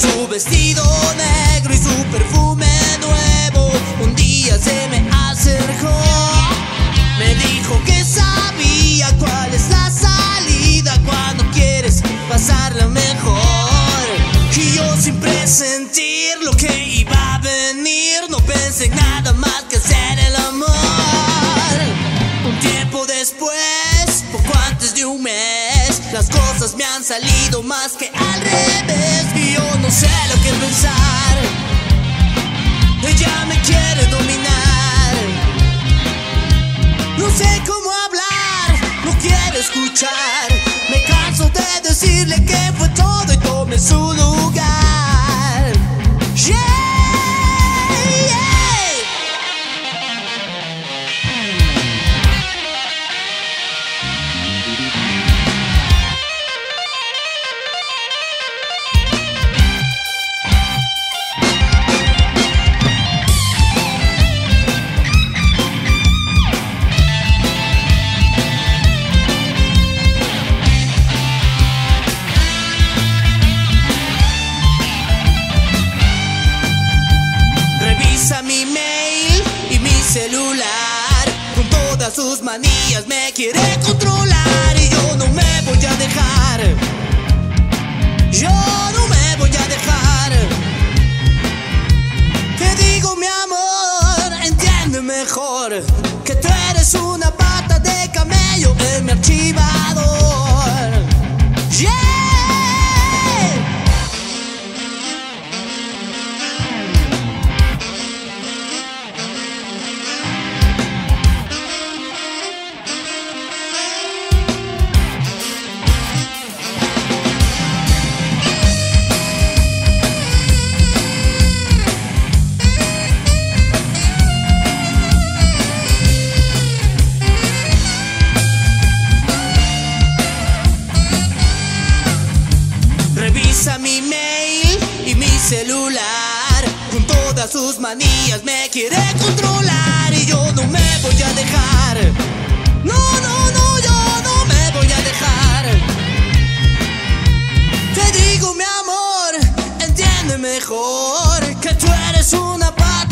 Su vestido negro y su perfume nuevo, un día se me acercó. Me dijo que sabía cuál es la salida cuando quieres pasarla mejor. Y yo sin presentir lo que iba a venir, no pensé en nada más que hacer el amor. Un tiempo después, poco antes de un mes, las cosas me han salido más que al revés. time. Celular. Con todas sus manías me quiere controlar y yo no me voy a sus manías me quiere controlar y yo no me voy a dejar. No, no, no, yo no me voy a dejar. Te digo mi amor, entiende mejor que tú eres una parte